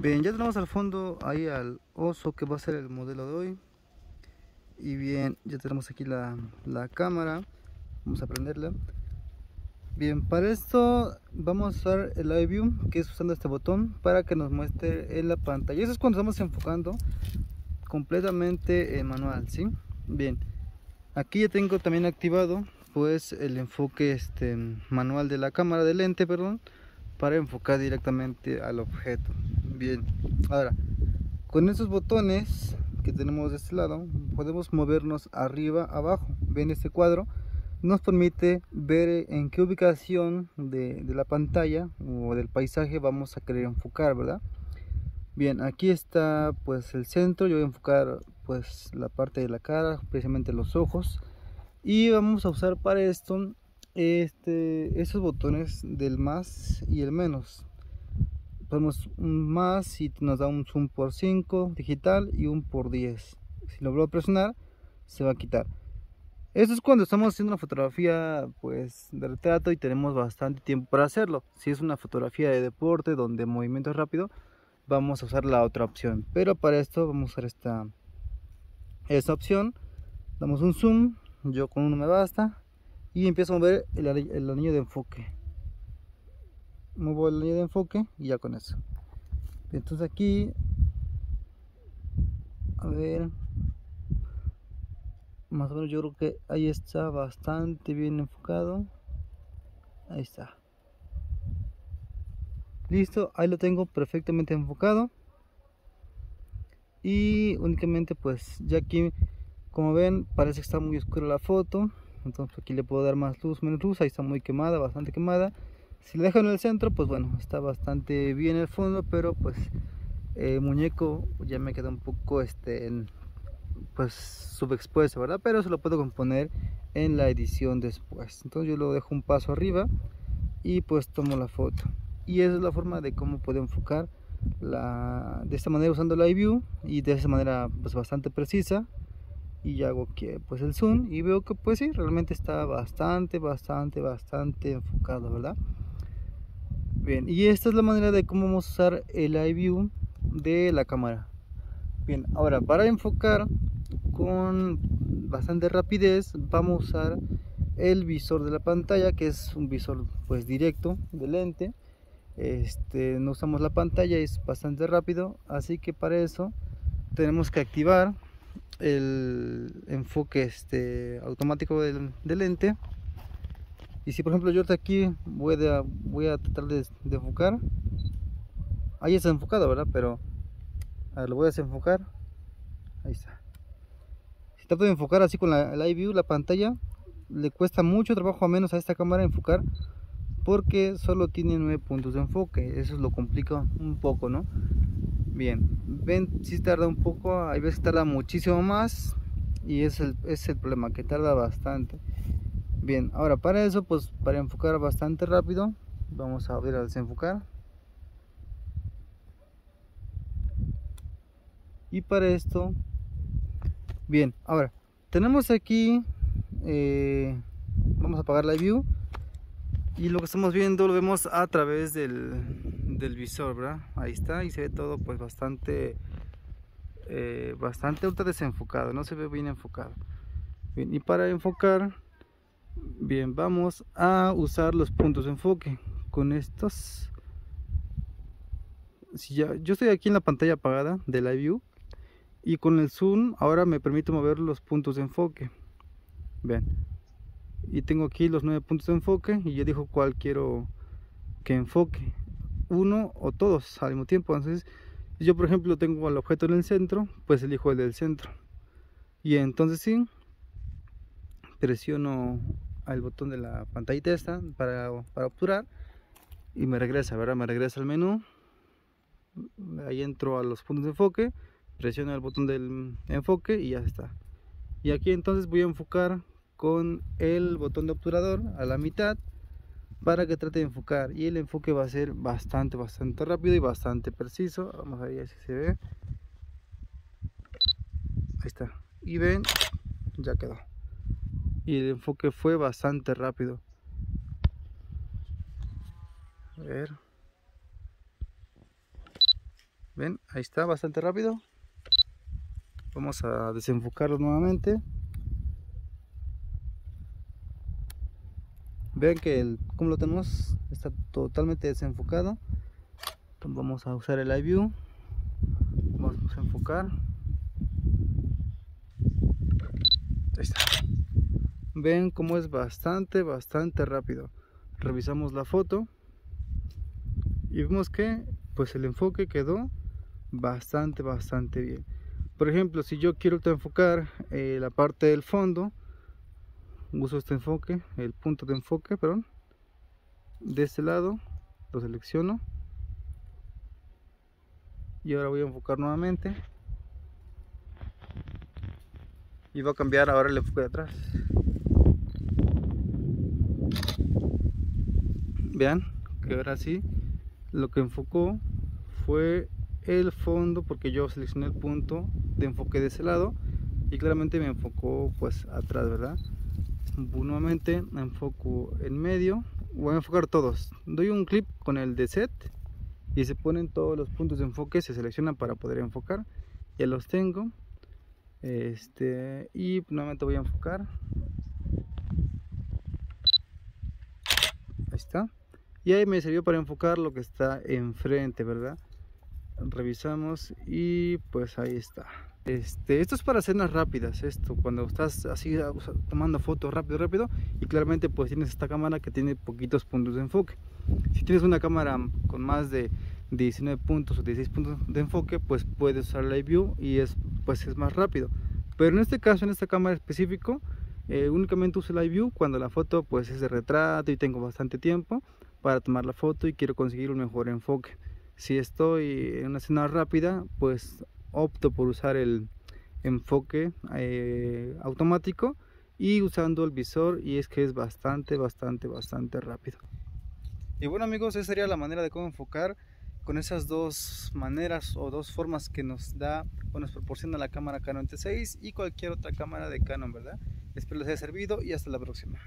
Bien, ya tenemos al fondo ahí al oso que va a ser el modelo de hoy. Y bien, ya tenemos aquí la, la cámara. Vamos a prenderla. Bien, para esto vamos a usar el Live View, que es usando este botón para que nos muestre en la pantalla. Eso es cuando estamos enfocando completamente en manual, ¿sí? Bien, aquí ya tengo también activado pues el enfoque este manual de la cámara de lente, perdón, para enfocar directamente al objeto. Bien, ahora con estos botones que tenemos de este lado podemos movernos arriba, abajo. Ven este cuadro nos permite ver en qué ubicación de, la pantalla o del paisaje vamos a querer enfocar, ¿verdad? Bien, aquí está pues el centro, yo voy a enfocar pues la parte de la cara, precisamente los ojos y vamos a usar para esto este, esos botones del más y el menos ponemos un más y nos da un zoom por 5 digital y un por 10 si lo vuelvo a presionar se va a quitar. Esto es cuando estamos haciendo una fotografía pues de retrato y tenemos bastante tiempo para hacerlo. Si es una fotografía de deporte donde el movimiento es rápido vamos a usar la otra opción. Pero para esto vamos a usar esta esta opción. Damos un zoom yo con uno me basta y empiezo a mover el, el anillo de enfoque muevo el anillo de enfoque y ya con eso. Entonces aquí a ver más o menos yo creo que ahí está bastante bien enfocado. Ahí está. Listo ahí lo tengo perfectamente enfocado. Y únicamente pues ya aquí como ven parece que está muy oscura la foto. Entonces aquí le puedo dar más luz menos luz. Ahí está muy quemada bastante quemada si la dejo en el centro pues bueno está bastante bien el fondo pero pues el muñeco ya me queda un poco este pues subexpuesto verdad pero se lo puedo componer en la edición después. Entonces yo lo dejo un paso arriba y pues tomo la foto. Y esa es la forma de cómo puedo enfocar la, de esta manera usando la iView y de esa manera pues bastante precisa. Y hago que pues el zoom y veo que pues sí realmente está bastante bastante bastante enfocado verdad bien y esta es la manera de cómo vamos a usar el iView de la cámara bien ahora para enfocar con bastante rapidez vamos a usar el visor de la pantalla que es un visor pues directo de lente este, no usamos la pantalla, es bastante rápido, así que para eso tenemos que activar el enfoque este, automático del, lente. Y si por ejemplo yo aquí voy a, voy a tratar de, enfocar, ahí está enfocado, ¿verdad? Pero lo voy a desenfocar, ahí está. Si trato de enfocar así con la, el iView, la pantalla, le cuesta mucho trabajo a menos a esta cámara enfocar porque solo tiene nueve puntos de enfoque eso lo complica un poco no bien ven si tarda un poco hay veces tarda muchísimo más y es el, es el problema que tarda bastante bien ahora para eso pues para enfocar bastante rápido vamos a ver a desenfocar. Y para esto bien ahora tenemos aquí eh, vamos a apagar la view. Y lo que estamos viendo lo vemos a través del, del visor ¿verdad? ahí está y se ve todo pues bastante eh, bastante ultra desenfocado no se ve bien enfocado. Y para enfocar bien vamos a usar los puntos de enfoque. Con estos si ya yo estoy aquí en la pantalla apagada de la view y con el zoom ahora me permite mover los puntos de enfoque. Vean y tengo aquí los nueve puntos de enfoque y yo digo cuál quiero que enfoque. Uno o todos al mismo tiempo. Entonces yo por ejemplo tengo el objeto en el centro pues elijo el del centro. Y entonces sí presiono el botón de la pantallita esta para, para obturar y me regresa verdad me regresa al menú. Ahí entro a los puntos de enfoque presiono el botón del enfoque y ya está. Y aquí entonces voy a enfocar con el botón de obturador a la mitad para que trate de enfocar. Y el enfoque va a ser bastante bastante rápido y bastante preciso. Vamos a ver si se ve. Ahí está. Y ven ya quedó y el enfoque fue bastante rápido. A ver. Ven ahí está bastante rápido. Vamos a desenfocarlo nuevamente. Vean que el como lo tenemos está totalmente desenfocado. Vamos a usar el iView. Vamos a enfocar. Ahí está ven como es bastante bastante rápido. Revisamos la foto y vemos que pues el enfoque quedó bastante bastante bien. Por ejemplo si yo quiero enfocar eh, la parte del fondo uso este enfoque el punto de enfoque perdón. De este lado lo selecciono. Y ahora voy a enfocar nuevamente. Y va a cambiar ahora el enfoque de atrás vean que ahora sí lo que enfocó fue el fondo porque yo seleccioné el punto de enfoque de ese lado y claramente me enfocó pues atrás verdad nuevamente enfoco en medio. Voy a enfocar todos. Doy un clip con el de set y se ponen todos los puntos de enfoque se seleccionan para poder enfocar. Ya los tengo. Este y nuevamente voy a enfocar. Ahí está y ahí me sirvió para enfocar lo que está enfrente verdad revisamos y pues ahí está este, esto es para escenas rápidas, esto, cuando estás así tomando fotos rápido, rápido y claramente pues tienes esta cámara que tiene poquitos puntos de enfoque. Si tienes una cámara con más de 19 puntos o 16 puntos de enfoque, pues puedes usar Live View y es, pues es más rápido. Pero en este caso, en esta cámara específico, eh, únicamente uso Live View cuando la foto pues es de retrato y tengo bastante tiempo para tomar la foto y quiero conseguir un mejor enfoque. Si estoy en una escena rápida, pues opto por usar el enfoque eh, automático y usando el visor y es que es bastante bastante bastante rápido. Y bueno amigos esa sería la manera de cómo enfocar con esas dos maneras o dos formas que nos da o nos proporciona la cámara Canon T6 y cualquier otra cámara de Canon verdad espero les haya servido y hasta la próxima